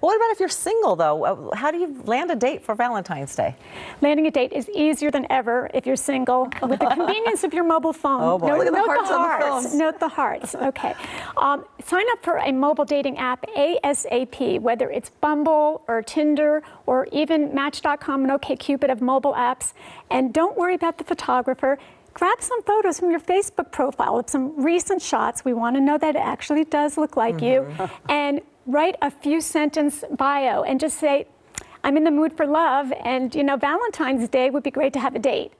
What about if you're single, though? Uh, How do you land a date for Valentine's Day? Landing a date is easier than ever if you're single with the convenience of your mobile phone. Oh, boy. Note, Look at the note hearts the hearts. phones. Note the hearts. Okay. Um, sign up for a mobile dating app ASAP, whether it's Bumble or Tinder or even Match.com and OkCupid of mobile apps. And don't worry about the photographer. Grab some photos from your Facebook profile of some recent shots. We want to know that it actually does look like you. Mm-hmm. And write a few sentence bio and just say, I'm in the mood for love, and you know, Valentine's Day would be great to have a date.